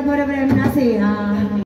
Adore Prem Nasiha